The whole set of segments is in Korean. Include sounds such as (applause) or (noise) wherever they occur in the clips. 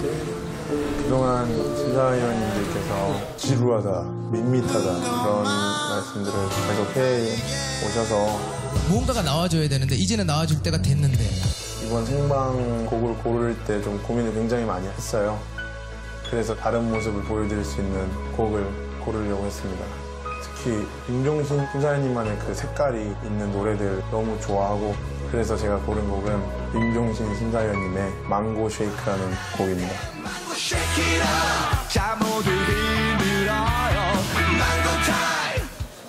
그동안 심사위원님들께서 지루하다, 밋밋하다 그런 말씀들을 계속 해 오셔서 무언가가 나와줘야 되는데 이제는 나와줄 때가 됐는데 이번 생방 곡을 고를 때 좀 고민을 굉장히 많이 했어요. 그래서 다른 모습을 보여드릴 수 있는 곡을 고르려고 했습니다. 특히 윤종신 심사위원님만의 그 색깔이 있는 노래들 너무 좋아하고 그래서 제가 고른 곡은 윤종신 심사위원님의 망고 쉐이크라는 곡입니다. 자 모두 힘들어요 망고 타임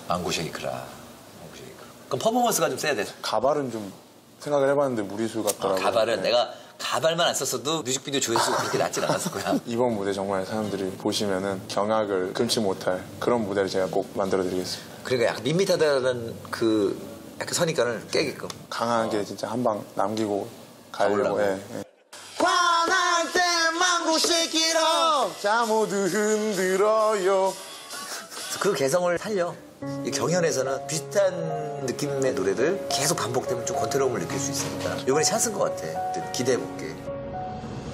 망고 쉐이크라. 망고 쉐이크. 그럼 퍼포먼스가 좀 세야 돼. 가발은 좀 생각을 해봤는데 무리수 같더라고요. 가발은 네. 내가 가발만 안 썼어도 뮤직비디오 조회수가 그렇게 낮진 않았을 거야. (laughs) 이번 무대 정말 사람들이 보시면은 경악을 금치 못할 그런 무대를 제가 꼭 만들어 드리겠습니다. 그러니까 약간 밋밋하다는 그 약간 선입관을 깨게끔. 강하게 진짜 한 방 남기고 가려고. 예, 예. 화날 때 망고 쉐이키로 자 모두 흔들어요 그 개성을 살려. 이 경연에서는 비슷한 느낌의 노래들 계속 반복되면 좀 권태로움을 느낄 수 있으니까 이번에 찬스인 것 같아. 기대해 볼게.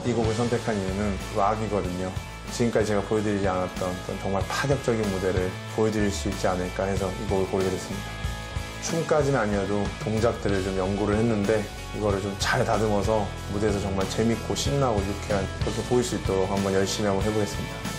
이 곡을 선택한 이유는 락이거든요. 지금까지 제가 보여드리지 않았던 정말 파격적인 무대를 보여드릴 수 있지 않을까 해서 이 곡을 고르게 됐습니다. 춤까지는 아니어도 동작들을 좀 연구를 했는데 이거를 좀 잘 다듬어서 무대에서 정말 재밌고 신나고 유쾌한 그렇게 보일 수 있도록 한번 열심히 한번 해보겠습니다.